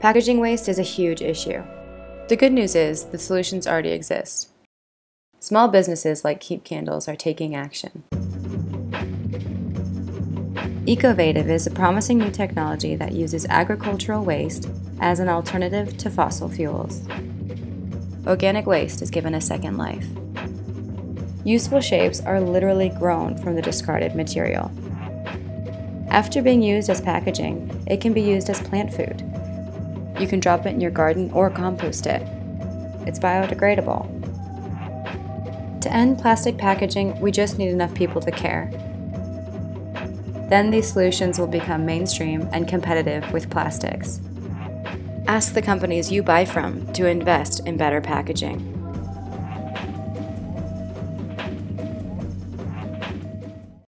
Packaging waste is a huge issue. The good news is the solutions already exist. Small businesses like Keap Candles are taking action. Ecovative is a promising new technology that uses agricultural waste as an alternative to fossil fuels. Organic waste is given a second life. Useful shapes are literally grown from the discarded material. After being used as packaging, it can be used as plant food. You can drop it in your garden or compost it. It's biodegradable. To end plastic packaging, we just need enough people to care. Then these solutions will become mainstream and competitive with plastics. Ask the companies you buy from to invest in better packaging.